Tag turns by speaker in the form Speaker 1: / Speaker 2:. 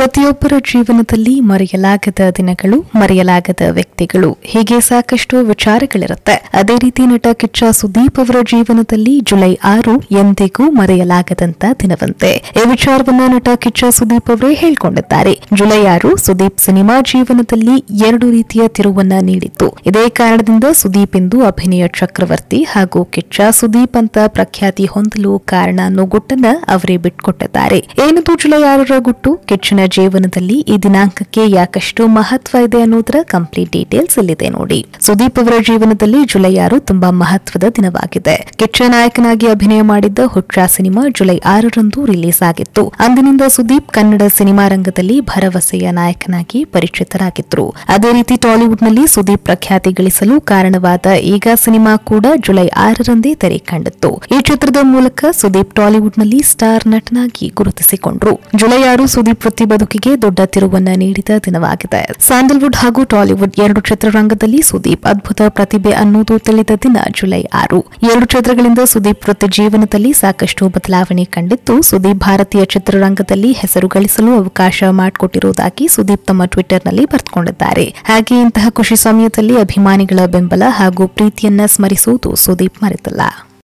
Speaker 1: ಪ್ರತಿಯೊಬ್ಬರ ಜೀವನದಲ್ಲಿ ಮರೆಯಲಾಗದ ದಿನಗಳು, ಮರೆಯಲಾಗದ ವ್ಯಕ್ತಿಗಳು. ಹೀಗೆ ಸಾಕಷ್ಟು ವಿಚಾರಗಳಿರುತ್ತೆ. ಅದೇ ರೀತಿ ನಟ ಕಿಚ್ಚ ಸುದೀಪ್ ಅವರ ಜೀವನದಲ್ಲಿ ಜುಲೈ ಆರು ಎಂದಿಗೂ ಮರೆಯಲಾಗದಂತ ದಿನವಂತೆ. ಈ ವಿಚಾರವನ್ನ ನಟ ಕಿಚ್ಚ ಸುದೀಪ್ ಅವರೇ ಹೇಳಿಕೊಂಡಿದ್ದಾರೆ. ಜುಲೈ ಆರು ಸುದೀಪ್ ಸಿನಿಮಾ ಜೀವನದಲ್ಲಿ ಎರಡು ರೀತಿಯ ತಿರುವನ್ನ ನೀಡಿತ್ತು. ಇದೇ ಕಾರಣದಿಂದ ಸುದೀಪ್ ಎಂದು ಅಭಿನಯ ಚಕ್ರವರ್ತಿ ಹಾಗೂ ಕಿಚ್ಚ ಸುದೀಪ್ ಅಂತ ಪ್ರಖ್ಯಾತಿ ಹೊಂದಲು ಕಾರಣ ಅನ್ನೋ ಗುಟ್ಟನ್ನ ಅವರೇ ಬಿಟ್ಕೊಟ್ಟಿದ್ದಾರೆ. ಏನದು ಜುಲೈ ಆರರ ಗುಟ್ಟು? ಕಿಚ್ಚನ ಜೀವನದಲ್ಲಿ ಈ ದಿನಾಂಕಕ್ಕೆ ಯಾಕಷ್ಟು ಮಹತ್ವ ಇದೆ ಅನ್ನೋದರ ಕಂಪ್ಲೀಟ್ ಡೀಟೇಲ್ಸ್ ಇಲ್ಲಿದೆ ನೋಡಿ. ಸುದೀಪ್ ಅವರ ಜೀವನದಲ್ಲಿ ಜುಲೈ ಆರು ತುಂಬಾ ಮಹತ್ವದ ದಿನವಾಗಿದೆ. ಕಿಚ್ಚ ನಾಯಕನಾಗಿ ಅಭಿನಯ ಮಾಡಿದ್ದ ಹುಚ್ಚ ಸಿನಿಮಾ ಜುಲೈ ಆರರಂದು ರಿಲೀಸ್ ಆಗಿತ್ತು. ಅಂದಿನಿಂದ ಸುದೀಪ್ ಕನ್ನಡ ಸಿನಿಮಾ ರಂಗದಲ್ಲಿ ಭರವಸೆಯ ನಾಯಕನಾಗಿ ಪರಿಚಿತರಾಗಿದ್ರು. ಅದೇ ರೀತಿ ಟಾಲಿವುಡ್ನಲ್ಲಿ ಸುದೀಪ್ ಪ್ರಖ್ಯಾತಿ ಗಳಿಸಲು ಕಾರಣವಾದ ಈಗ ಸಿನಿಮಾ ಕೂಡ ಜುಲೈ ಆರರಂದೇ ತೆರೆ ಕಂಡಿತ್ತು. ಈ ಚಿತ್ರದ ಮೂಲಕ ಸುದೀಪ್ ಟಾಲಿವುಡ್ನಲ್ಲಿ ಸ್ಟಾರ್ ನಟನಾಗಿ ಗುರುತಿಸಿಕೊಂಡ್ರು. ಜುಲೈ ಆರು ಸುದೀಪ್ ವೃತ್ತಿ ಬದುಕಿಗೆ ದೊಡ್ಡ ತಿರುವನ್ನು ನೀಡಿದ ದಿನವಾಗಿದೆ. ಸ್ಯಾಂಡಲ್ವುಡ್ ಹಾಗೂ ಟಾಲಿವುಡ್ ಎರಡು ಚಿತ್ರರಂಗದಲ್ಲಿ ಸುದೀಪ್ ಅದ್ಭುತ ಪ್ರತಿಭೆ ಅನ್ನೋದು ತಿಳಿದ ದಿನ ಜುಲೈ ಆರು. ಎರಡು ಚಿತ್ರಗಳಿಂದ ಸುದೀಪ್ ವೃತ್ತಿ ಜೀವನದಲ್ಲಿ ಸಾಕಷ್ಟು ಬದಲಾವಣೆ ಕಂಡಿದ್ದು ಸುದೀಪ್ ಭಾರತೀಯ ಚಿತ್ರರಂಗದಲ್ಲಿ ಹೆಸರು ಗಳಿಸಲು ಅವಕಾಶ ಮಾಡಿಕೊಟ್ಟಿರುವುದಾಗಿ ಸುದೀಪ್ ತಮ್ಮ ಟ್ವಿಟರ್ನಲ್ಲಿ ಬರೆದುಕೊಂಡಿದ್ದಾರೆ ಹಾಗೆ ಇಂತಹ ಖುಷಿ ಸಮಯದಲ್ಲಿ ಅಭಿಮಾನಿಗಳ ಬೆಂಬಲ ಹಾಗೂ ಪ್ರೀತಿಯನ್ನ ಸ್ಮರಿಸುವುದು ಸುದೀಪ್ ಮರೆತಿಲ್ಲ.